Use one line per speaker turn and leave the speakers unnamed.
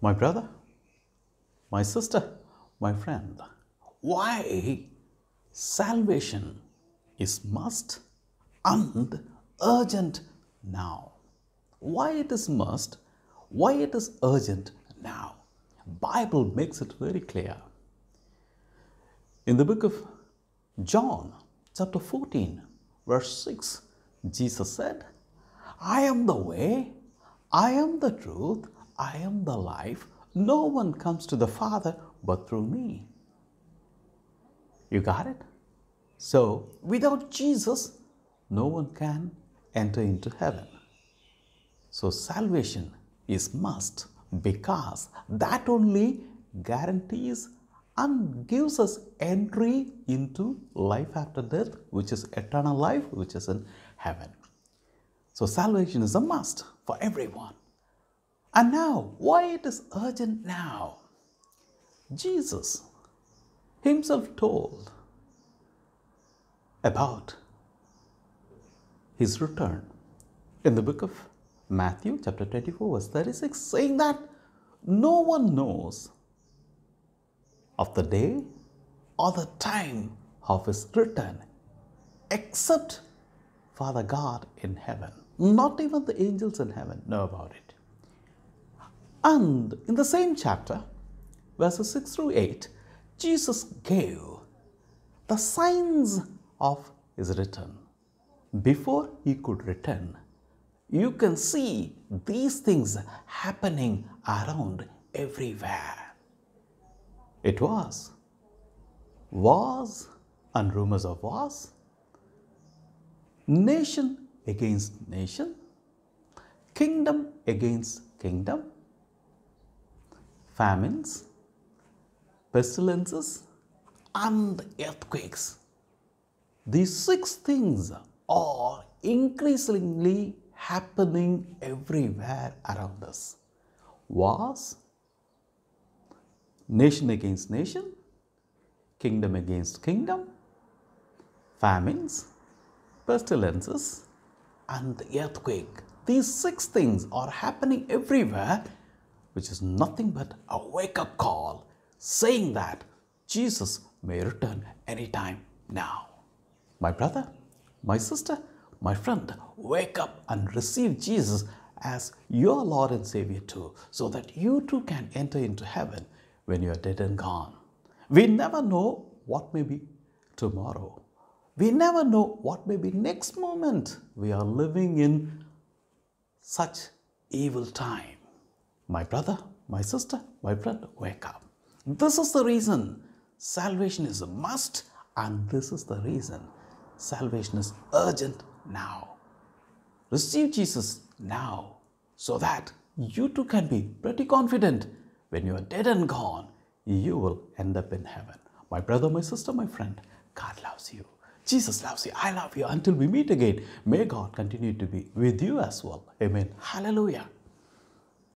My brother, my sister, my friend, why salvation is must and urgent now. Why it is must, why it is urgent now. Bible makes it very clear. In the book of John, chapter 14, verse 6, Jesus said, I am the way, I am the truth, I am the life. No one comes to the Father but through me. You got it? So, without Jesus, no one can enter into heaven. So, salvation is must because that only guarantees and gives us entry into life after death, which is eternal life, which is in heaven. So, salvation is a must for everyone. And now, why it is urgent now? Jesus himself told about his return in the book of Matthew, chapter 24, verse 36, saying that no one knows of the day or the time of his return except Father God in heaven. Not even the angels in heaven know about it. And in the same chapter, verses 6 through 8, Jesus gave the signs of his return. Before he could return, you can see these things happening around everywhere. It was wars and rumors of wars, nation against nation, kingdom against kingdom, famines, pestilences, and earthquakes. These six things are increasingly happening everywhere around us wars, nation against nation, kingdom against kingdom, famines, pestilences, and earthquake. These six things are happening everywhere, which is nothing but a wake up call saying that Jesus may return anytime now. My brother, my sister, my friend, wake up and receive Jesus as your Lord and Savior too, so that you too can enter into heaven when you are dead and gone. We never know what may be tomorrow. We never know what may be next moment. We are living in such evil time. My brother, my sister, my friend, wake up. This is the reason salvation is a must, and this is the reason salvation is urgent now. Receive Jesus now so that you too can be pretty confident when you are dead and gone, you will end up in heaven. My brother, my sister, my friend, God loves you. Jesus loves you. I love you. Until we meet again, may God continue to be with you as well. Amen. Hallelujah.